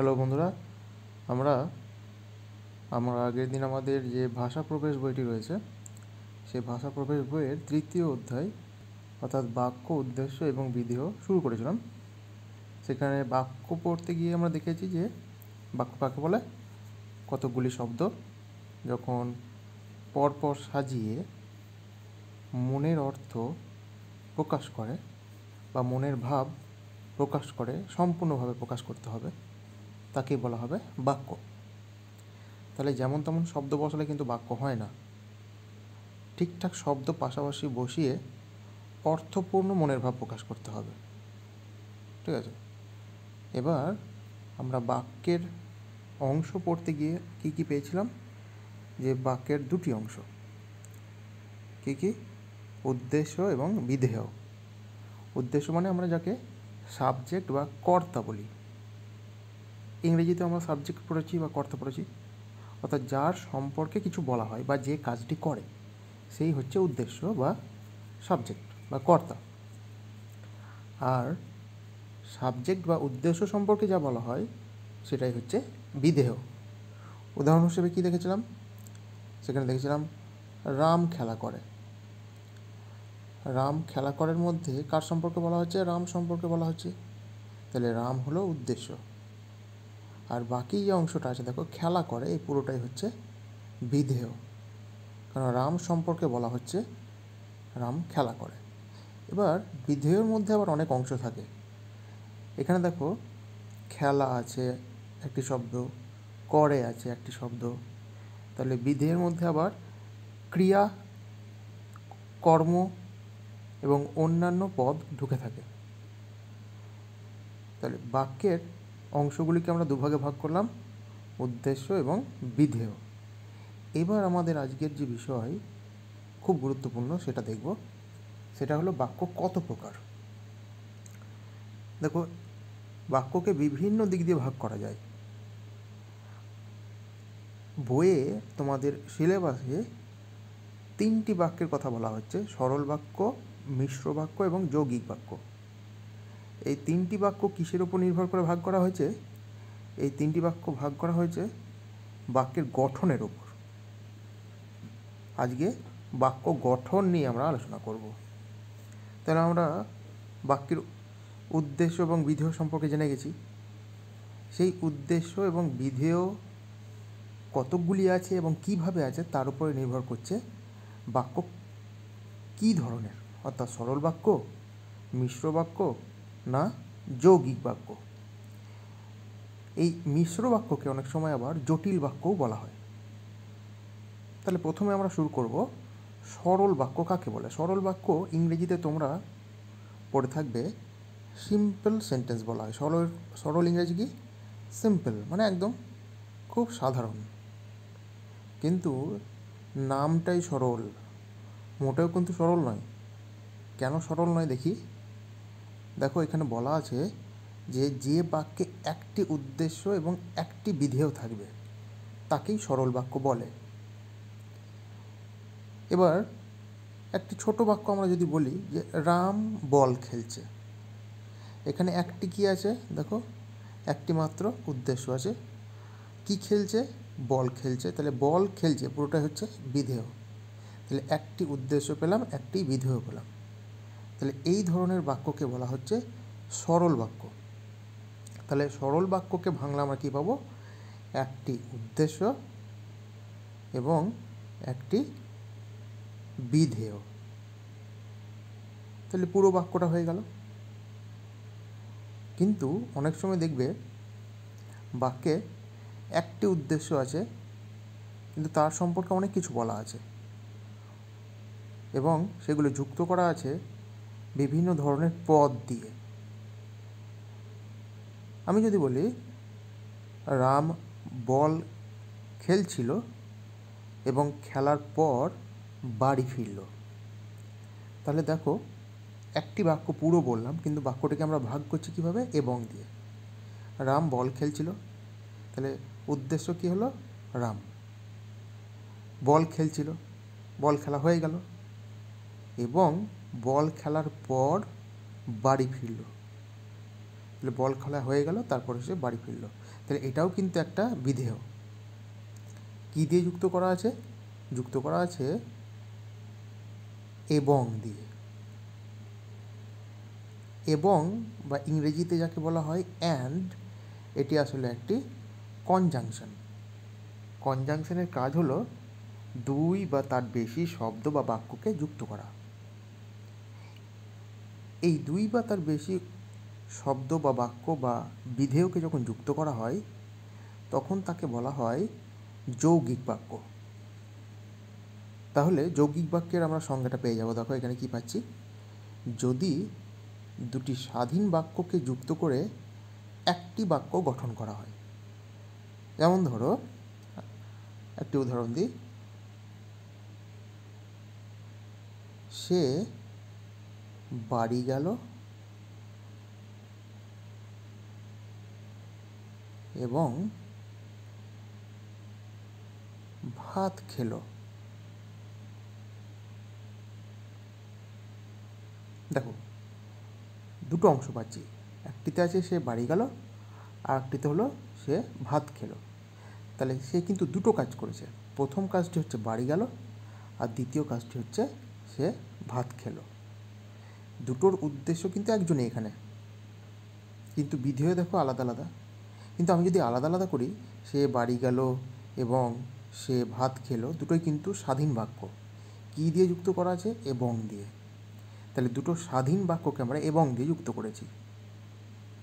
Hello বন্ধুরা, আমরা আমরা আগের দিন আমাদের যে ভাষা প্রবেশ বইটি রয়েছে, সেই ভাষা প্রবেশ বইয়ের তৃতীয় অধ্যায়, অর্থাৎ বাক্য, উদ্দেশ্য এবং বিধেয় শুরু করেছিলাম। সেখানে বাক্য পড়তে গিয়ে আমরা দেখেছি যে, বাক্য কাকে বলে? কতকগুলি শব্দ, যখন পরপর সাজিয়ে মনের অর্থ প্রকাশ করে বা মনের ভাব প্রকাশ করে, সম্পূর্ণভাবে প্রকাশ করতে হবে। তাকেই বলা হবে বাক্য। তাহলে যেমন তেমন শব্দ বসালে কিন্তু বাক্য হয় না। ঠিকঠাক শব্দ পাশাপাশি বসিয়ে অর্থপূর্ণ মনের ভাব প্রকাশ করতে হবে। ঠিক আছে? এবার আমরা বাক্যের অংশ পড়তে গিয়ে কি কি পেয়েছিলাম? যে বাক্যের দুটি অংশ। কি কি? উদ্দেশ্য এবং বিধেয়। উদ্দেশ্য মানে আমরা যাকে সাবজেক্ট বা কর্তা বলি। ইংরেজিতে আমরা সাবজেক্ট পড়েছি বা কর্তা পড়েছি, অর্থাৎ যার সম্পর্কে কিছু বলা হয় বা যে কাজটি করে, সেই হচ্ছে উদ্দেশ্য বা সাবজেক্ট বা কর্তা। আর সাবজেক্ট বা উদ্দেশ্য সম্পর্কে যা বলা হয়, সেটাই হচ্ছে বিধেয় উদাহরণ হিসেবে কী দেখেছিলাম? সেখানে দেখেছিলাম, রাম খেলা করে। রাম খেলা করার মধ্যে কার সম্পর্কে বলা হচ্ছে? রাম সম্পর্কে বলা হচ্ছে। তাহলে রাম হলো উদ্দেশ্য। আর বাকি যে অংশটা আছে, দেখো, খেলা করে, এই পুরোটাই হচ্ছে বিধেয়। কারণ রাম সম্পর্কে বলা হচ্ছে রাম খেলা করে। এবার বিধেয়ের মধ্যে আবার অনেক অংশ থাকে। এখানে দেখো, খেলা আছে, একটি শব্দ, করে আছে, একটি শব্দ। তাহলে বিধেয়ের মধ্যে আবার ক্রিয়া, কর্ম এবং অন্যান্য পদ ঢুকে থাকে। তাহলে বাক্যের অংশগুলিকে আমরা দুভাগে ভাগ করলাম, উদ্দেশ্য এবং বিধেয়। এবার আমাদের আজকের যে বিষয়, খুব গুরুত্বপূর্ণ, সেটা দেখব। সেটা হলো বাক্য কত প্রকার? দেখো, বাক্যকে বিভিন্ন দিক দিয়ে ভাগ করা যায়। বইয়ে তোমাদের সিলেবাসে তিনটি বাক্যের কথা বলা হচ্ছে, সরল বাক্য, মিশ্র বাক্য এবং যৌগিক বাক্য। এই তিনটি বাক্য কিসের উপর নির্ভর করে ভাগ করা হয়েছে? এই তিনটি বাক্য ভাগ করা হয়েছে বাক্যের গঠনের উপর। আজকে বাক্য গঠন নিয়ে আমরা আলোচনা করব। তাহলে আমরা বাক্যের উদ্দেশ্য এবং বিধেয় সম্পর্কে জেনে গেছি। সেই উদ্দেশ্য এবং বিধেয় কতকগুলি আছে এবং কীভাবে আছে তার উপরে নির্ভর করছে বাক্য কী ধরনের? অর্থাৎ সরল বাক্য, মিশ্র বাক্য না? যৌগিক বাক্য। এই মিশ্র বাক্যকে অনেক সময় আবার জটিল বাক্যও বলা হয়। তাহলে প্রথমে আমরা শুরু করব সরল বাক্য কাকে বলে? সরল বাক্য ইংরেজিতে তোমরা পড়ে থাকবে সিম্পল সেন্টেন্স বলা হয়। সরল সরল ইংরেজি কি? সিম্পল মানে একদম খুব সাধারণ। কিন্তু নামটাই সরল। মোটেও কিন্তু সরল নয়। কেন সরল নয় দেখি? দেখো এখানে বলা আছে যে যে বাক্যে একটি উদ্দেশ্য এবং একটি বিধেয় থাকবে, তাকেই সরল বাক্য বলে। এবার একটি ছোট বাক্য আমরা যদি বলি যে রাম বল খেলছে। এখানে একটি কি আছে? দেখো, একটি মাত্র উদ্দেশ্য আছে। কি খেলছে? বল খেলছে। তাহলে বল খেলছে, পুরোটাই হচ্ছে বিধেয়। তাহলে একটি উদ্দেশ্য পেলাম, একটি বিধেয় পেলাম। তাহলে এই ধরনের বাক্যকে বলা হচ্ছে সরল বাক্য। তাহলে সরল বাক্যকে ভাঙলে আমরা কী পাবো? একটি উদ্দেশ্য এবং একটি বিধেয়। তাহলে পুরো বাক্যটা হয়ে গেল। কিন্তু অনেক সময় দেখবে বাক্যে একটি উদ্দেশ্য আছে, কিন্তু তার সম্পর্কে অনেক কিছু বলা আছে এবং সেগুলো যুক্ত করা আছে বিভিন্ন ধরনের পদ দিয়ে। আমি যদি বলি, রাম বল খেলছিল এবং খেলার পর বাড়ি ফিরল। তাহলে দেখো, একটি বাক্য পুরো বললাম, কিন্তু বাক্যটিকে আমরা ভাগ করছি কীভাবে? এবং দিয়ে। রাম বল খেলছিল, তাহলে উদ্দেশ্য কী হলো? রাম। বল খেলছিল, বল খেলা হয়ে গেল। এবং বল খেলার পর বাড়ি ফিরল। তাহলে বল খেলা হয়ে গেল, তারপরে সে বাড়ি ফিরল। তাহলে এটাও কিন্তু একটা বিধেয়। কী দিয়ে যুক্ত করা আছে? যুক্ত করা আছে এবং দিয়ে। এবং বা ইংরেজিতে যাকে বলা হয় অ্যান্ড এটি আসলে একটি কনজাংশন কনজাংশনের কাজ হলো দুই বা তার বেশি শব্দ বা বাক্যকে যুক্ত করা। এই দুই বা তার বেশি শব্দ বা বাক্য বা বিধেয়কে যখন যুক্ত করা হয়, তখন তাকে বলা হয় যৌগিক বাক্য। তাহলে যৌগিক বাক্যের আমরা সংজ্ঞাটা পেয়ে যাব। দেখো এখানে কি পাচ্ছি? যদি দুটি স্বাধীন বাক্যকে যুক্ত করে একটি বাক্য গঠন করা হয়। যেমন ধরো, একটি উদাহরণ দিই। সে বাড়ি গেল। এবং ভাত খেলো। দেখো, দুটো অংশ পাচ্ছি। একটিতে আছে সে বাড়ি গেল, আর একটিতে হলো সে ভাত খেলো। তাহলে সে কিন্তু দুটো কাজ করেছে। প্রথম কাজটি হচ্ছে বাড়ি গেল, আর দ্বিতীয় কাজটি হচ্ছে সে ভাত খেলো। দুটোর উদ্দেশ্য কিন্তু একজনই এখানে। কিন্তু বিধেয় দেখো আলাদা আলাদা। কিন্তু আমি যদি আলাদা আলাদা করি, সে বাড়ি গেল এবং সে ভাত খেলো, দুটোই কিন্তু স্বাধীন বাক্য। কী দিয়ে যুক্ত করা আছে? এবং দিয়ে। তাহলে দুটো স্বাধীন বাক্যকে আমরা এবং দিয়ে যুক্ত করেছি।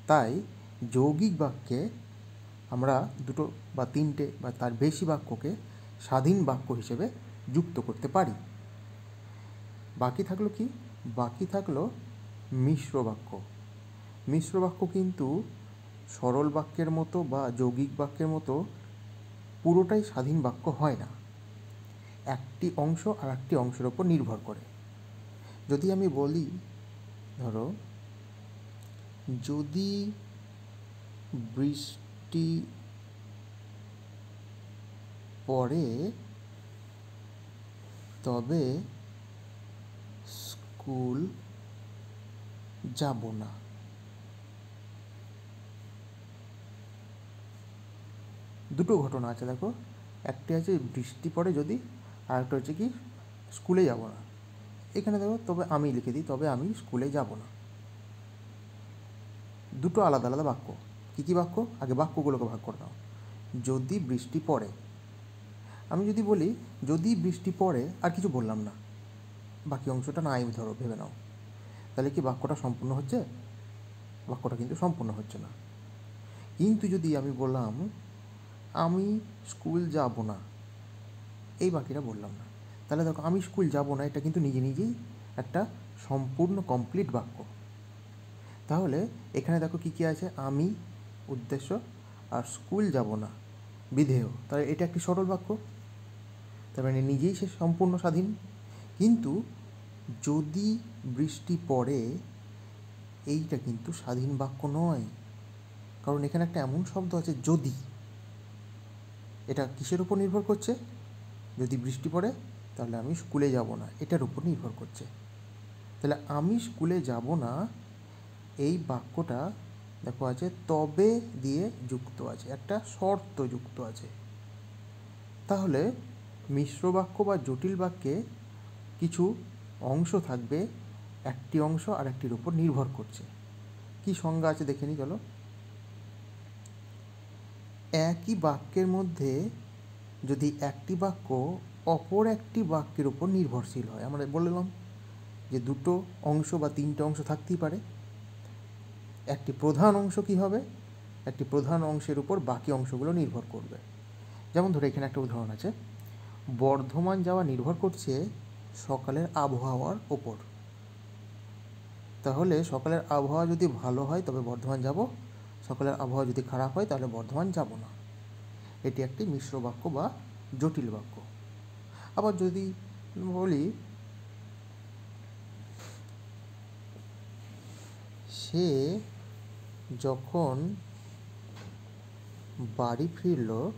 তাই যৌগিক বাক্যে আমরা দুটো বা তিনটে বা তার বেশি বাক্যকে স্বাধীন বাক্য হিসেবে যুক্ত করতে পারি। বাকি থাকল কি? বাকি থাকল মিশ্র বাক্য। মিশ্র বাক্য কিন্তু সরল বাক্যের মতো বা যৌগিক বাক্যের মতো পুরোটাই স্বাধীন বাক্য হয় না। একটি অংশ আর একটি অংশের ওপর নির্ভর করে। যদি আমি বলি, ধরো, যদি বৃষ্টি পড়ে, তবে স্কুল যাব না। দুটো ঘটনা আছে দেখো। একটি আছে বৃষ্টি পড়ে যদি আর একটা হচ্ছে কি স্কুলে যাব না। এখানে দেখো, তবে আমি লিখে দিই, তবে আমি স্কুলে যাব না। দুটো আলাদা আলাদা বাক্য। কী কী বাক্য? আগে বাক্যগুলোকে ভাগ করে নাও। যদি বৃষ্টি পড়ে। আমি যদি বলি, যদি বৃষ্টি পড়ে, আর কিছু বললাম না। বাকি অংশটা নাই ধরো, ভেবে নাও। তাহলে কি বাক্যটা সম্পূর্ণ হচ্ছে? বাক্যটা কিন্তু সম্পূর্ণ হচ্ছে না। কিন্তু যদি আমি বললাম, আমি স্কুল যাব না, এই বাকিটা বললাম না। তাহলে দেখো, আমি স্কুল যাব না, এটা কিন্তু নিজে নিজেই একটা সম্পূর্ণ কমপ্লিট বাক্য। তাহলে এখানে দেখো কী কী আছে? আমি উদ্দেশ্য আর স্কুল যাব না, বিধেয়। তাহলে এটা একটি সরল বাক্য। তার মানে নিজেই সে সম্পূর্ণ স্বাধীন। কিন্তু যদি বৃষ্টি পড়ে, এইটা কিন্তু স্বাধীন বাক্য নয়। কারণ এখানে একটা এমন শব্দ আছে, যদি। এটা কিসের উপর নির্ভর করছে? যদি বৃষ্টি পড়ে, তাহলে আমি স্কুলে যাব না। এটার উপর নির্ভর করছে। তাহলে আমি স্কুলে যাব না, এই বাক্যটা দেখো আছে, তবে দিয়ে যুক্ত আছে। একটা শর্ত যুক্ত আছে। তাহলে মিশ্র বাক্য বা জটিল বাক্যে কিছু অংশ থাকবে একটি অংশ আর একটির উপর নির্ভর করছে। কি সংজ্ঞা আছে দেখে নি, চলো। একই বাক্যের মধ্যে যদি একটি বাক্য অপর একটি বাক্যের উপর নির্ভরশীল হয়, আমরা বললাম যে দুটো অংশ বা তিনটে অংশ থাকতেই পারে। একটি প্রধান অংশ কি হবে? একটি প্রধান অংশের উপর বাকি অংশগুলো নির্ভর করবে। যেমন ধরো এখানে একটা উদাহরণ আছে। বর্ধমান যাওয়া নির্ভর করছে সকালের আবহাওয়ার ওপর তাহলে সকালের আবহাওয়া যদি ভালো হয়, তবে বর্ধমান যাব। সকালের আবহাওয়া যদি খারাপ হয়, তাহলে বর্ধমান যাব না। এটি একটি মিশ্র বাক্য বা জটিল বাক্য। আবার যদি বলি, সে যখন বাড়ি ফিরল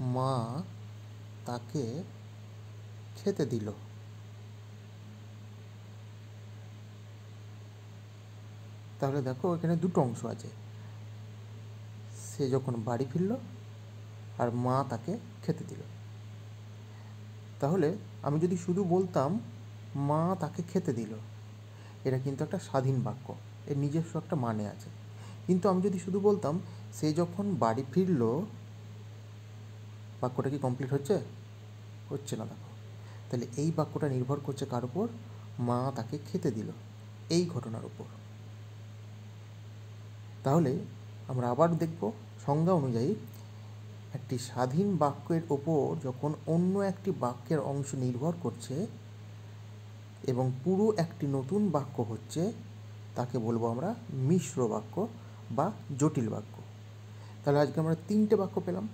মা তাকে খেতে দিল। তাহলে দেখো এখানে দুটো অংশ আছে। সে যখন বাড়ি ফিরল আর মা তাকে খেতে দিল। তাহলে আমি যদি শুধু বলতাম মা তাকে খেতে দিল, এটা কিন্তু একটা স্বাধীন বাক্য, এর নিজস্ব একটা মানে আছে। কিন্তু আমি যদি শুধু বলতাম সে যখন বাড়ি ফিরল বাক্যটা কি কমপ্লিট হচ্ছে? হচ্ছে না দেখো। তাহলে এই বাক্যটা নির্ভর করছে কার উপর? মা তাকে খেতে দিল এই ঘটনার উপর। তাহলে আমরা আবার দেখব সংজ্ঞা অনুযায়ী একটি স্বাধীন বাক্যের ওপর যখন অন্য একটি বাক্যের অংশ নির্ভর করছে এবং পুরো একটি নতুন বাক্য হচ্ছে, তাকে বলব আমরা মিশ্র বাক্য বা জটিল বাক্য। তাহলে আজকে আমরা তিনটে বাক্য পেলাম।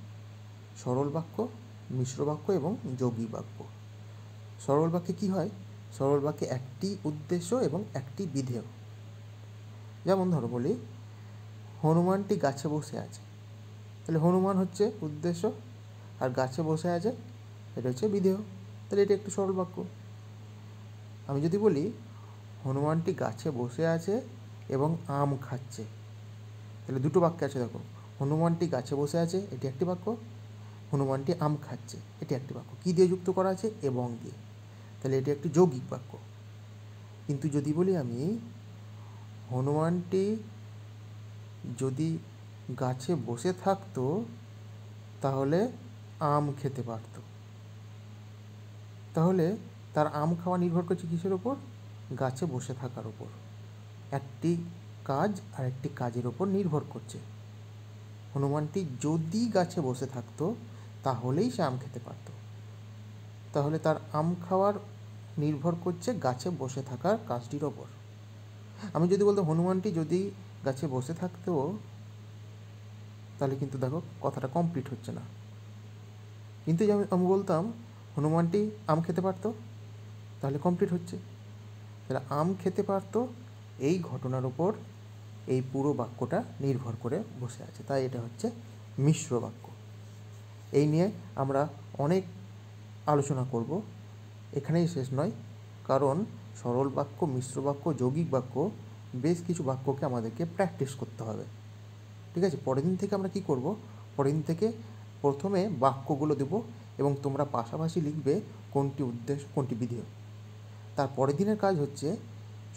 সরল বাক্য, মিশ্র বাক্য এবং যোগী বাক্য। সরল বাক্যে কী হয়? সরল বাক্যে একটি উদ্দেশ্য এবং একটি বিধেয়। যেমন ধরো বলি, হনুমানটি গাছে বসে আছে। তাহলে হনুমান হচ্ছে উদ্দেশ্য, আর গাছে বসে আছে এটা হচ্ছে বিধেয়। তাহলে এটা একটি সরল বাক্য। আমি যদি বলি, হনুমানটি গাছে বসে আছে এবং আম খাচ্ছে। তাহলে দুটো বাক্য আছে দেখো। হনুমানটি গাছে বসে আছে, এটি একটি বাক্য হনুমানটি আম খাচ্ছে। এটি একটি বাক্য। কী দিয়ে যুক্ত করা আছে? এবং দিয়ে। তাহলে এটি একটি যৌগিক বাক্য। কিন্তু যদি বলি আমি, হনুমানটি যদি গাছে বসে থাকতো, তাহলে আম খেতে পারতো। তাহলে তার আম খাওয়া নির্ভর করছে কিসের ওপর গাছে বসে থাকার ওপর একটি কাজ আর একটি কাজের ওপর নির্ভর করছে। হনুমানটি যদি গাছে বসে থাকতো তাহলেই সে আম খেতে পারত। তাহলে তার আম খাওয়ার নির্ভর করছে গাছে বসে থাকার কাজটির ওপর। আমি যদি বলতো হনুমানটি যদি গাছে বসে থাকতো, তাহলে কিন্তু দেখো কথাটা কমপ্লিট হচ্ছে না। কিন্তু আমি বলতাম, হনুমানটি আম খেতে পারতো? তাহলে কমপ্লিট হচ্ছে। তাহলে আম খেতে পারতো, এই ঘটনার উপর এই পুরো বাক্যটা নির্ভর করে বসে আছে। তাই এটা হচ্ছে মিশ্র বাক্য। এই নিয়ে আমরা অনেক আলোচনা করব। এখানেই শেষ নয়, কারণ সরল বাক্য, মিশ্র বাক্য, যৌগিক বাক্য, বেশ কিছু বাক্যকে আমাদেরকে প্র্যাকটিস করতে হবে। ঠিক আছে? পরের দিন থেকে আমরা কি করব? পরের দিন থেকে প্রথমে বাক্যগুলো দেব এবং তোমরা পাশাপাশি লিখবে কোনটি উদ্দেশ্য, কোনটি বিধেয়। তার পরের দিনের কাজ হচ্ছে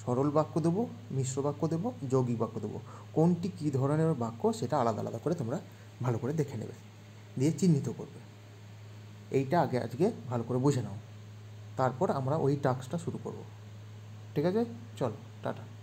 সরল বাক্য দেবো, মিশ্র বাক্য দেবো, যৌগিক বাক্য দেবো। কোনটি কী ধরনের বাক্য সেটা আলাদা আলাদা করে তোমরা ভালো করে দেখে নেবে। দিয়ে চিহ্নিত করবে। এইটা আগে, আজকে ভালো করে বুঝে নাও। তারপর আমরা ওই টাস্কটা শুরু করব। ঠিক আছে? চলো, টাটা।